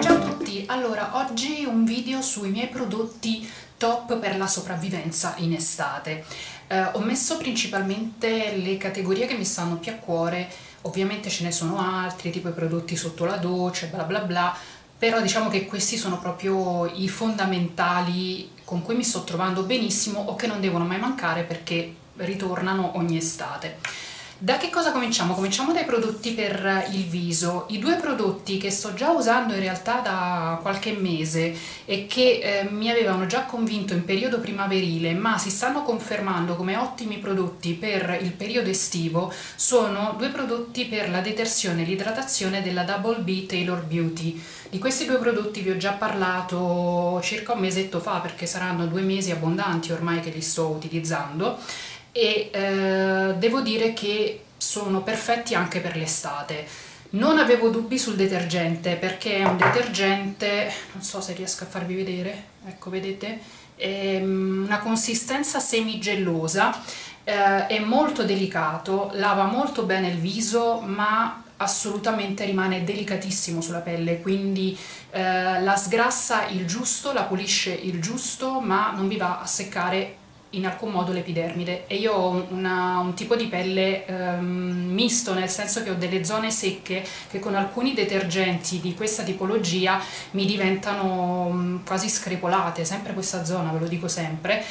Ciao a tutti, allora oggi un video sui miei prodotti top per la sopravvivenza in estate. Eh, ho messo principalmente le categorie che mi stanno più a cuore, ovviamente ce ne sono altri, tipo i prodotti sotto la doccia, bla bla bla, però diciamo che questi sono proprio i fondamentali con cui mi sto trovando benissimo o che non devono mai mancare perché ritornano ogni estate. Da che cosa cominciamo? Cominciamo dai prodotti per il viso. I due prodotti che sto già usando in realtà da qualche mese e che eh, mi avevano già convinto in periodo primaverile ma si stanno confermando come ottimi prodotti per il periodo estivo sono due prodotti per la detersione e l'idratazione della Double B Taylor Beauty. Di questi due prodotti vi ho già parlato circa un mesetto fa perché saranno due mesi abbondanti ormai che li sto utilizzando e eh, devo dire che sono perfetti anche per l'estate. Non avevo dubbi sul detergente perché è un detergente, non so se riesco a farvi vedere, ecco vedete, è mm, una consistenza semigellosa, eh, è molto delicato, lava molto bene il viso ma assolutamente rimane delicatissimo sulla pelle, quindi eh, la sgrassa il giusto, la pulisce il giusto ma non vi va a seccare in alcun modo l'epidermide. E io ho una, un tipo di pelle ehm, misto nel senso che ho delle zone secche che con alcuni detergenti di questa tipologia mi diventano mm, quasi screpolate, sempre questa zona ve lo dico sempre.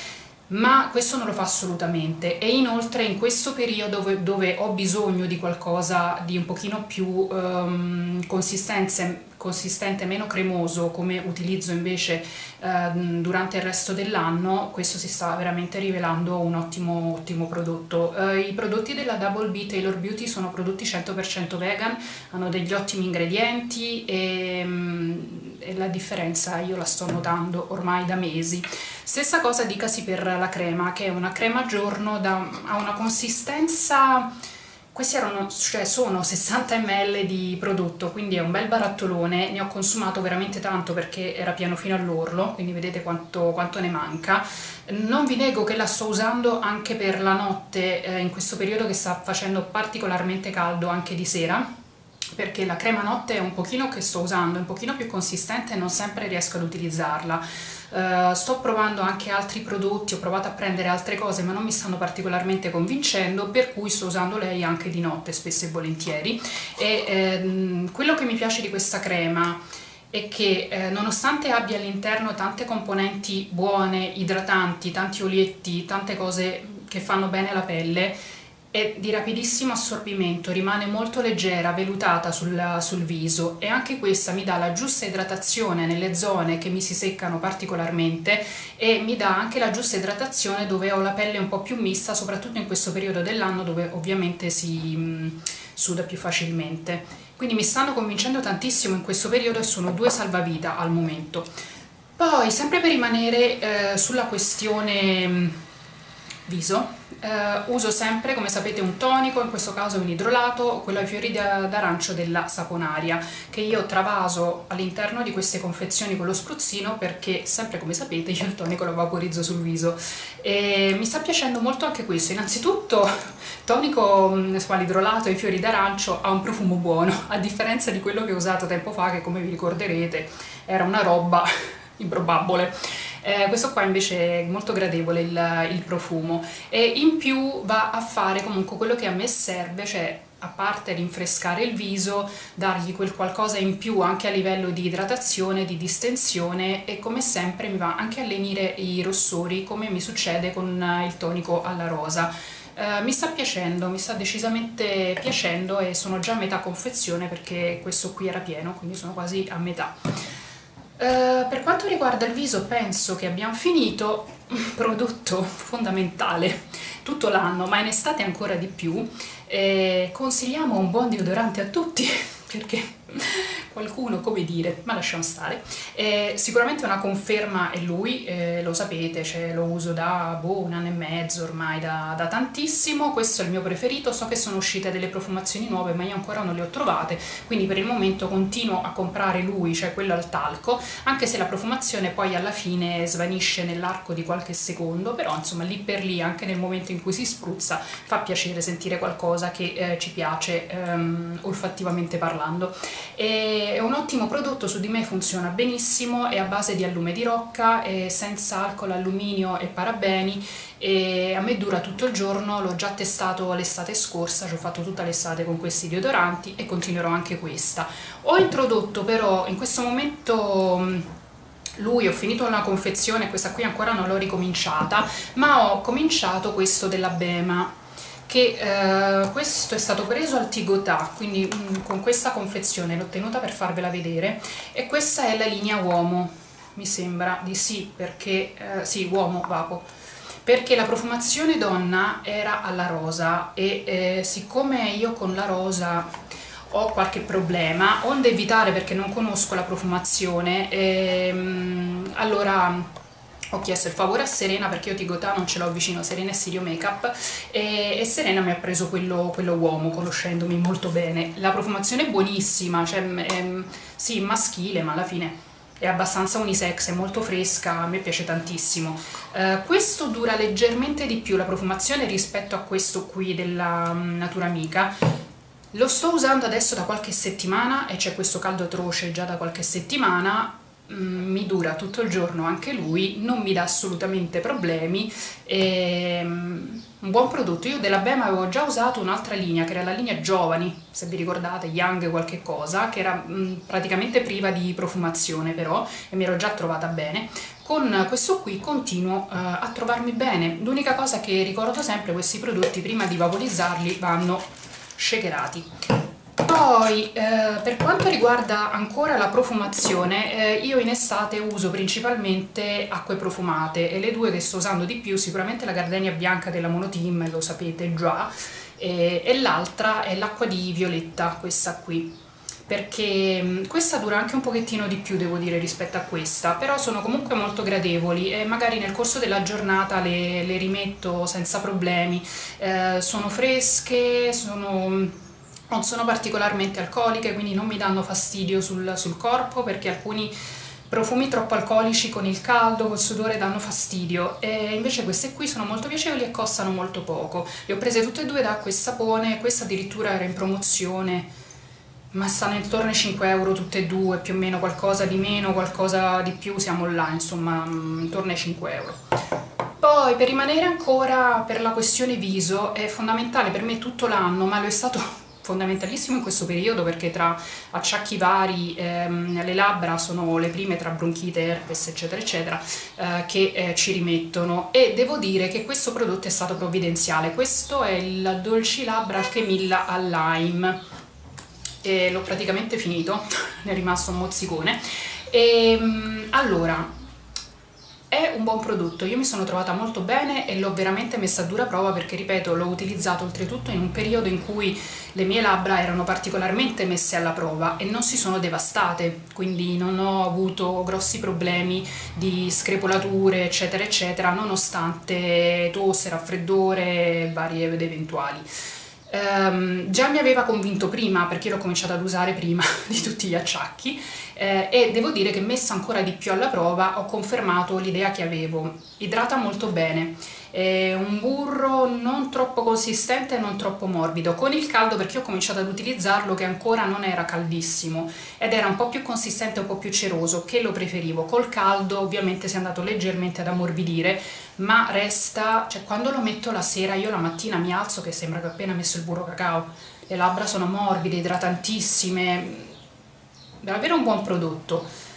Ma questo non lo fa assolutamente. E inoltre in questo periodo dove, dove ho bisogno di qualcosa di un pochino più um, consistente, consistente, meno cremoso come utilizzo invece uh, durante il resto dell'anno, questo si sta veramente rivelando un ottimo, ottimo prodotto. Uh, I prodotti della Double B Taylor Beauty sono prodotti 100% vegan, hanno degli ottimi ingredienti e, um, e la differenza io la sto notando ormai da mesi. Stessa cosa dicasi per la crema, che è una crema giorno, da, ha una consistenza... Questi erano, cioè sono 60 ml di prodotto, quindi è un bel barattolone, ne ho consumato veramente tanto perché era pieno fino all'orlo, quindi vedete quanto, quanto, ne manca. Non vi nego che la sto usando anche per la notte, eh, in questo periodo che sta facendo particolarmente caldo anche di sera, perché la crema notte è un pochino che sto usando, è un pochino più consistente e non sempre riesco ad utilizzarla. Uh, sto provando anche altri prodotti, ho provato a prendere altre cose ma non mi stanno particolarmente convincendo per cui sto usando lei anche di notte spesso e volentieri. E ehm, quello che mi piace di questa crema è che eh, nonostante abbia all'interno tante componenti buone, idratanti, tanti olietti, tante cose che fanno bene alla pelle è di rapidissimo assorbimento, rimane molto leggera, velutata sul, sul, viso e anche questa mi dà la giusta idratazione nelle zone che mi si seccano particolarmente e mi dà anche la giusta idratazione dove ho la pelle un po' più mista, soprattutto in questo periodo dell'anno dove ovviamente si mh, suda più facilmente. Quindi mi stanno convincendo tantissimo in questo periodo e sono due salvavita al momento. Poi, sempre per rimanere eh, sulla questione mh, viso, Uh, uso sempre, come sapete, un tonico, in questo caso un idrolato, quello ai fiori d'arancio della Saponaria, che io travaso all'interno di queste confezioni con lo spruzzino perché, sempre come sapete, io il tonico lo vaporizzo sul viso. E mi sta piacendo molto anche questo. Innanzitutto, tonico mm, idrolato ai fiori d'arancio ha un profumo buono, a differenza di quello che ho usato tempo fa, che come vi ricorderete era una roba improbabile. Eh, questo qua invece è molto gradevole il, il profumo e in più va a fare comunque quello che a me serve, cioè a parte rinfrescare il viso, dargli quel qualcosa in più anche a livello di idratazione, di distensione e come sempre mi va anche a lenire i rossori come mi succede con il tonico alla rosa. Uh, mi sta piacendo, mi sta decisamente piacendo e sono già a metà confezione perché questo qui era pieno, quindi sono quasi a metà. Uh, per quanto riguarda il viso penso che abbiamo finito un prodotto fondamentale tutto l'anno, ma in estate ancora di più. Eh, consigliamo un buon deodorante a tutti perché qualcuno come dire, ma lasciamo stare. Eh, sicuramente una conferma è lui, eh, lo sapete, cioè, lo uso da boh, un anno e mezzo ormai, da, da, tantissimo, questo è il mio preferito, so che sono uscite delle profumazioni nuove ma io ancora non le ho trovate, quindi per il momento continuo a comprare lui, cioè quello al talco, anche se la profumazione poi alla fine svanisce nell'arco di qualche secondo, però insomma lì per lì, anche nel momento in cui si spruzza, fa piacere sentire qualcosa che eh, ci piace ehm, olfattivamente parlando. È un ottimo prodotto, su di me funziona benissimo, è a base di allume di rocca, senza alcol, alluminio e parabeni e a me dura tutto il giorno, l'ho già testato l'estate scorsa, ci ho fatto tutta l'estate con questi deodoranti e continuerò anche questa. Ho introdotto però in questo momento lui ho finito una confezione, questa qui ancora non l'ho ricominciata, ma ho cominciato questo della Bema che eh, questo è stato preso al Tigotà, quindi mh, mm, con questa confezione l'ho tenuta per farvela vedere e questa è la linea uomo, mi sembra di sì, perché eh, sì, uomo, vapo. Perché la profumazione donna era alla rosa e eh, siccome io con la rosa ho qualche problema, onde evitare perché non conosco la profumazione, ehm, allora ho chiesto il favore a Serena perché io Tigotà non ce l'ho vicino, Serena è Sirio Makeup e, e Serena mi ha preso quello, quello, uomo conoscendomi molto bene. La profumazione è buonissima, cioè è, sì maschile ma alla fine è abbastanza unisex, è molto fresca, a me piace tantissimo. Uh, questo dura leggermente di più la profumazione rispetto a questo qui della Natura Amica, lo sto usando adesso da qualche settimana e c'è questo caldo atroce già da qualche settimana, mi dura tutto il giorno anche lui, non mi dà assolutamente problemi, e, um, un buon prodotto. Io della Bema avevo già usato un'altra linea, che era la linea Giovani, se vi ricordate, Young qualche cosa, che era mh, mm, praticamente priva di profumazione però, e mi ero già trovata bene. Con questo qui continuo uh, a trovarmi bene. L'unica cosa che ricordo sempre, questi prodotti prima di vaporizzarli vanno shakerati. Poi eh, per quanto riguarda ancora la profumazione, eh, io in estate uso principalmente acque profumate e le due che sto usando di più sicuramente la gardenia bianca della Monoteam, lo sapete già, e, e l'altra è l'acqua di violetta, questa qui. Perché mm, questa dura anche un pochettino di più devo dire rispetto a questa però sono comunque molto gradevoli e magari nel corso della giornata le, le rimetto senza problemi. Eh, sono fresche sono non sono particolarmente alcoliche quindi non mi danno fastidio sul, sul corpo perché alcuni profumi troppo alcolici con il caldo, col sudore danno fastidio e invece queste qui sono molto piacevoli e costano molto poco le ho prese tutte e due da acqua e sapone questa addirittura era in promozione ma stanno intorno ai 5 euro tutte e due, più o meno qualcosa di meno, qualcosa di più, siamo là, insomma, mm, intorno ai 5 euro. Poi per rimanere ancora per la questione viso è fondamentale per me tutto l'anno, ma lo è stato fondamentalissimo in questo periodo perché tra acciacchi vari, ehm, le labbra sono le prime tra bronchite, herpes eccetera eccetera eh, che eh, ci rimettono. E devo dire che questo prodotto è stato provvidenziale, questo è il Dolci Labbra Alchemilla al Lime l'ho praticamente finito, ne è rimasto un mozzicone. E, ehm, allora, è un buon prodotto, io mi sono trovata molto bene e l'ho veramente messa a dura prova perché, ripeto, l'ho utilizzato oltretutto in un periodo in cui le mie labbra erano particolarmente messe alla prova e non si sono devastate, quindi non ho avuto grossi problemi di screpolature, eccetera, eccetera, nonostante tosse, raffreddore varie ed eventuali. Um, già mi aveva convinto prima perché l'ho cominciato ad usare prima di tutti gli acciacchi eh, e devo dire che messa ancora di più alla prova ho confermato l'idea che avevo. Idrata molto bene. È un burro non troppo consistente e non troppo morbido con il caldo perché ho cominciato ad utilizzarlo che ancora non era caldissimo ed era un po' più consistente un po' più ceroso che lo preferivo. Col caldo ovviamente si è andato leggermente ad ammorbidire ma resta, cioè quando lo metto la sera io la mattina mi alzo che sembra che ho appena messo il burro cacao le labbra sono morbide, idratantissime davvero un buon prodotto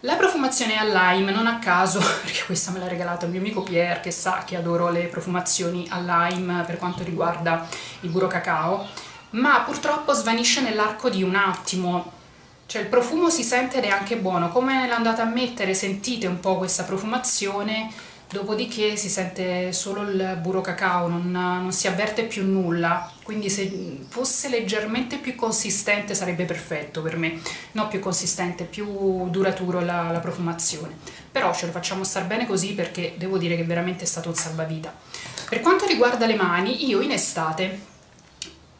la profumazione a lime, non a caso, perché questa me l'ha regalata il mio amico Pierre che sa che adoro le profumazioni a lime per quanto riguarda il burro cacao, ma purtroppo svanisce nell'arco di un attimo, cioè il profumo si sente ed è anche buono, come l'andate a mettere, sentite un po' questa profumazione, dopodiché si sente solo il burro cacao, non, non, si avverte più nulla, quindi se fosse leggermente più consistente sarebbe perfetto per me, no più consistente, più duraturo la, la profumazione. Però ce lo facciamo star bene così perché devo dire che veramente è stato un salvavita. Per quanto riguarda le mani, io in estate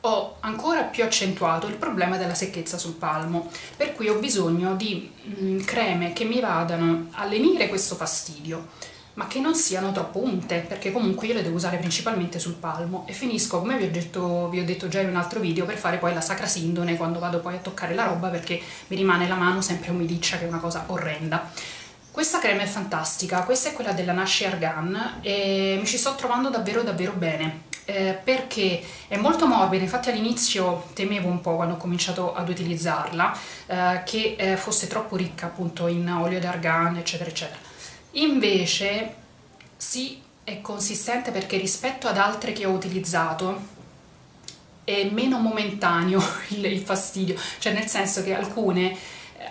ho ancora più accentuato il problema della secchezza sul palmo, per cui ho bisogno di mh, mm, creme che mi vadano a lenire questo fastidio ma che non siano troppo unte, perché comunque io le devo usare principalmente sul palmo. E finisco, come vi ho detto, vi ho detto già in un altro video, per fare poi la sacra sindone quando vado poi a toccare la roba perché mi rimane la mano sempre umidiccia che è una cosa orrenda. Questa crema è fantastica, questa è quella della Nashi Argan e mi ci sto trovando davvero davvero bene. Eh, perché è molto morbida, infatti all'inizio temevo un po' quando ho cominciato ad utilizzarla eh, che eh, fosse troppo ricca appunto in olio d'argan eccetera eccetera Invece sì, è consistente perché rispetto ad altre che ho utilizzato è meno momentaneo il, il fastidio, cioè nel senso che alcune eh,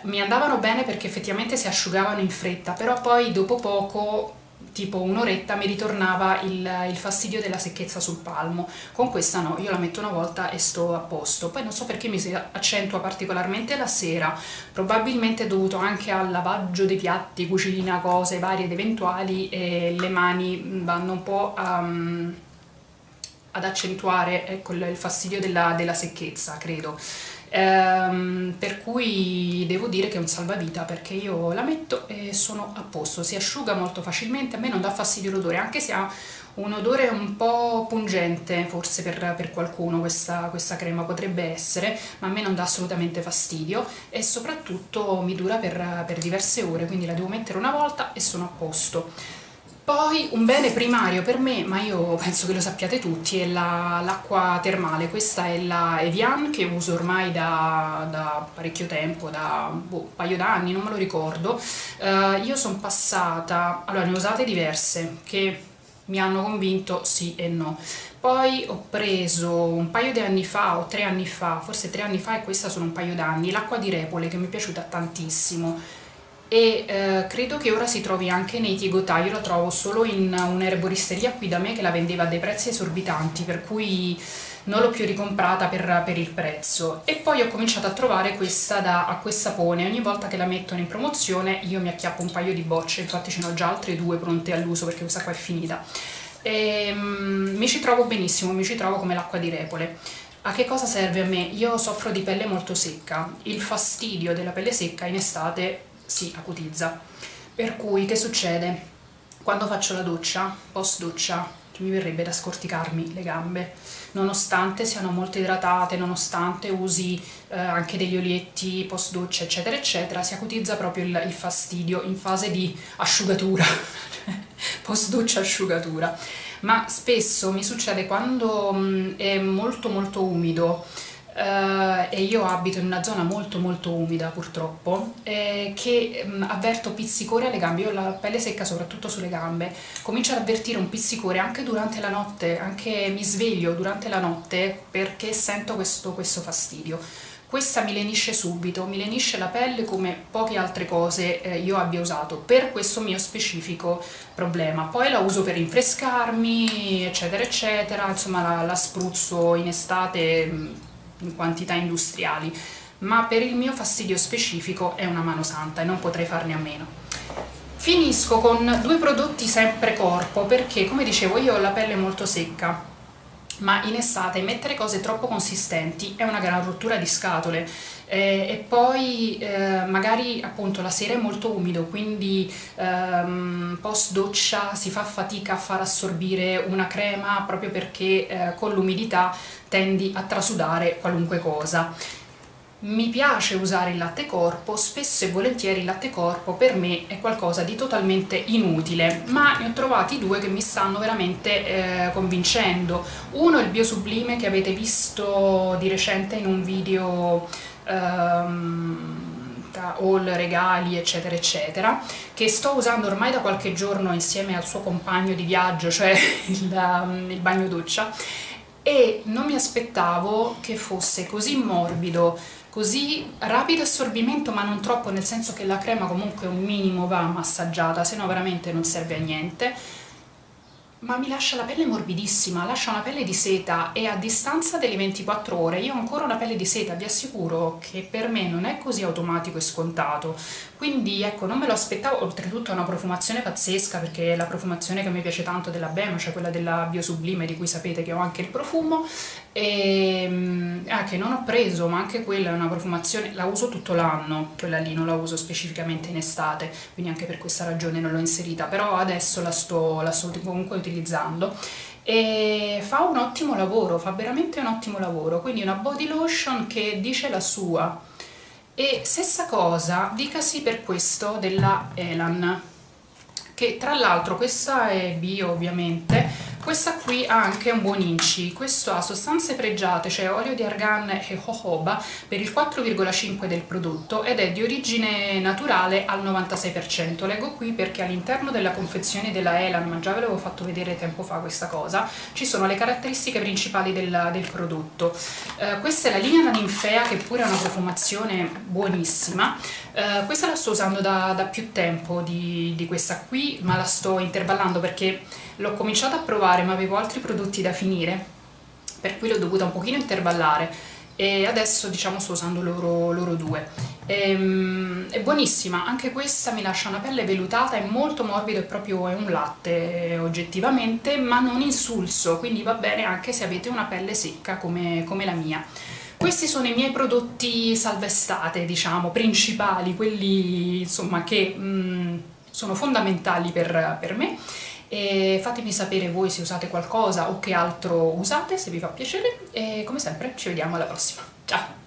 mi andavano bene perché effettivamente si asciugavano in fretta, però poi dopo poco tipo un'oretta mi ritornava il, il, fastidio della secchezza sul palmo. Con questa no, io la metto una volta e sto a posto. Poi non so perché mi si accentua particolarmente la sera probabilmente dovuto anche al lavaggio dei piatti, cucina, cose varie ed eventuali e le mani vanno un po' a, ad accentuare ecco, il fastidio della, della secchezza credo ehm, per cui devo dire che è un salvavita perché io la metto e sono a posto, si asciuga molto facilmente, a me non dà fastidio l'odore, anche se ha un odore un po' pungente forse per, per qualcuno questa, questa, crema potrebbe essere, ma a me non dà assolutamente fastidio e soprattutto mi dura per, per diverse ore, quindi la devo mettere una volta e sono a posto. Poi un bene primario per me, ma io penso che lo sappiate tutti, è l'acqua la, termale. Questa è la Evian che uso ormai da, da parecchio tempo, da boh, un paio d'anni, non me lo ricordo. Uh, io sono passata, allora ne ho usate diverse che mi hanno convinto sì e no. Poi ho preso un paio di anni fa o tre anni fa, forse tre anni fa e questa sono un paio d'anni, l'acqua di Repole che mi è piaciuta tantissimo e eh, credo che ora si trovi anche nei Tigotà, io la trovo solo in un'erboristeria qui da me che la vendeva a dei prezzi esorbitanti per cui non l'ho più ricomprata per, per, il prezzo. E poi ho cominciato a trovare questa da acqua e sapone ogni volta che la mettono in promozione io mi acchiappo un paio di bocce infatti ce ne ho già altre due pronte all'uso perché questa qua è finita. E, um, mi ci trovo benissimo, mi ci trovo come l'acqua di repole. A che cosa serve a me? Io soffro di pelle molto secca, il fastidio della pelle secca in estate si acutizza. Per cui che succede? Quando faccio la doccia, post doccia, mi verrebbe da scorticarmi le gambe, nonostante siano molto idratate, nonostante usi eh, anche degli olietti post doccia, eccetera, eccetera, si acutizza proprio il, il fastidio in fase di asciugatura, post doccia asciugatura. Ma spesso mi succede quando mh, mm, è molto molto umido, Uh, e io abito in una zona molto molto umida purtroppo eh, che mh, mm, avverto pizzicore alle gambe, io ho la pelle secca soprattutto sulle gambe, comincio ad avvertire un pizzicore anche durante la notte, anche mi sveglio durante la notte perché sento questo, questo fastidio. Questa mi lenisce subito, mi lenisce la pelle come poche altre cose eh, io abbia usato per questo mio specifico problema. Poi la uso per rinfrescarmi, eccetera, eccetera, insomma la, la spruzzo in estate mm, in quantità industriali, ma per il mio fastidio specifico è una mano santa e non potrei farne a meno. Finisco con due prodotti sempre corpo perché, come dicevo, io ho la pelle molto secca, ma in estate mettere cose troppo consistenti è una gran rottura di scatole eh, e poi eh, magari appunto la sera è molto umido quindi ehm, post doccia si fa fatica a far assorbire una crema proprio perché eh, con l'umidità tendi a trasudare qualunque cosa. Mi piace usare il latte corpo, spesso e volentieri il latte corpo per me è qualcosa di totalmente inutile, ma ne ho trovati due che mi stanno veramente eh, convincendo. Uno è il Biosublime che avete visto di recente in un video ehm, haul, regali eccetera eccetera che sto usando ormai da qualche giorno insieme al suo compagno di viaggio cioè il, um, il bagno doccia e non mi aspettavo che fosse così morbido, così rapido assorbimento ma non troppo nel senso che la crema comunque un minimo va massaggiata se no veramente non serve a niente ma mi lascia la pelle morbidissima, lascia una pelle di seta e a distanza delle 24 ore io ho ancora una pelle di seta, vi assicuro che per me non è così automatico e scontato, quindi ecco non me lo aspettavo, oltretutto è una profumazione pazzesca perché è la profumazione che mi piace tanto della Bema, cioè quella della Biosublime di cui sapete che ho anche il profumo. E ehm, ah, che non ho preso ma anche quella è una profumazione, la uso tutto l'anno, quella lì non la uso specificamente in estate, quindi anche per questa ragione non l'ho inserita, però adesso la sto, la sto comunque e fa un ottimo lavoro, fa veramente un ottimo lavoro, quindi una body lotion che dice la sua. E stessa cosa dicasi per questo della Elan che tra l'altro questa è bio ovviamente questa qui ha anche un buon inci, questo ha sostanze pregiate, cioè olio di argan e jojoba per il 4,5 del prodotto ed è di origine naturale al 96%. Leggo qui perché all'interno della confezione della Elan, ma già ve l'avevo fatto vedere tempo fa questa cosa, ci sono le caratteristiche principali del, del prodotto. Eh, questa è la linea da Ninfea che pure ha una profumazione buonissima, eh, questa la sto usando da, da più tempo di, di questa qui, ma la sto intervallando perché l'ho cominciata a provare ma avevo altri prodotti da finire per cui l'ho dovuta un pochino intervallare e adesso diciamo sto usando loro, loro due. Ehm, è buonissima, anche questa mi lascia una pelle velutata, è molto morbido, è proprio è un latte oggettivamente ma non insulso, quindi va bene anche se avete una pelle secca come, come la mia questi sono i miei prodotti salvestate, diciamo, principali, quelli insomma che mh, mm, sono fondamentali per, per me e fatemi sapere voi se usate qualcosa o che altro usate, se vi fa piacere e come sempre ci vediamo alla prossima. Ciao!